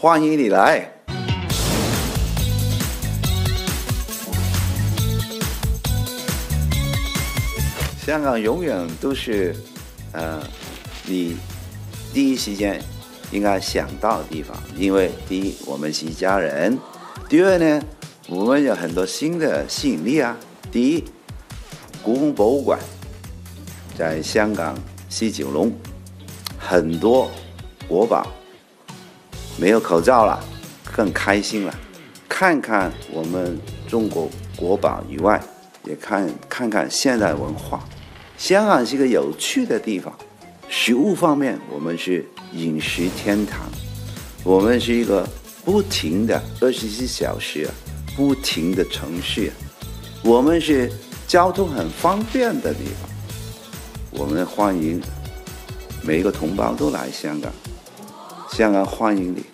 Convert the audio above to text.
欢迎你来。香港永远都是，呃，你第一时间应该想到的地方，因为第一，我们是一家人；第二呢，我们有很多新的吸引力啊。第一，故宫博物馆在香港西九龙，很多国宝没有口罩了，更开心了。看看我们中国国宝以外，也看看看现代文化。香港是个有趣的地方，食物方面我们是饮食天堂，我们是一个不停的二十四小时不停的城市，我们是交通很方便的地方，我们欢迎每一个同胞都来香港，香港欢迎你。